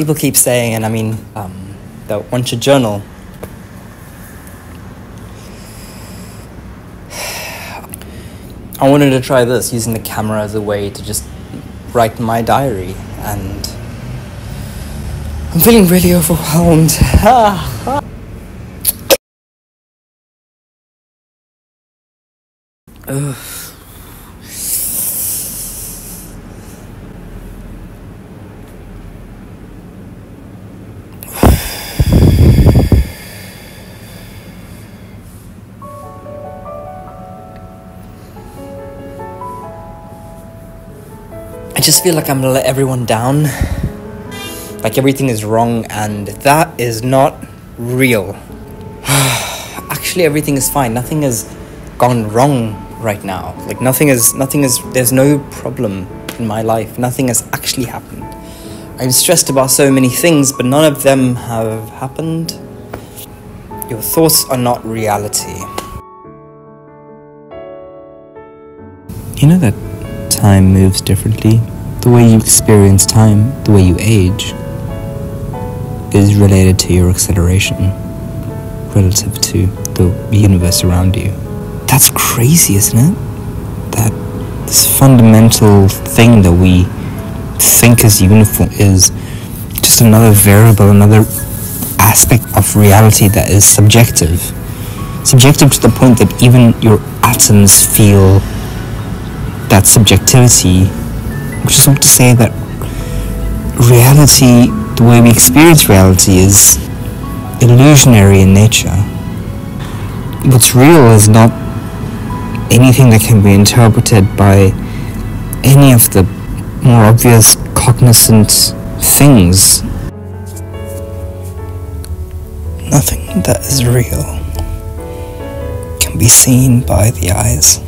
people keep saying, and I mean, um, that one should journal. I wanted to try this using the camera as a way to just write my diary, and I'm feeling really overwhelmed. Ugh. I just feel like I'm gonna let everyone down. Like everything is wrong, and that is not real. Actually, everything is fine. Nothing has gone wrong right now. Like nothing is, nothing is. There's no problem in my life. Nothing has actually happened. I'm stressed about so many things, but none of them have happened. Your thoughts are not reality. You know that time moves differently. The way you experience time, the way you age, is related to your acceleration relative to the universe around you. That's crazy, isn't it? That this fundamental thing that we think is uniform is just another variable, another aspect of reality that is subjective. Subjective to the point that even your atoms feel that subjectivity, which is not to say that reality, the way we experience reality, is illusionary in nature. What's real is not anything that can be interpreted by any of the more obvious cognizant things. Nothing that is real can be seen by the eyes.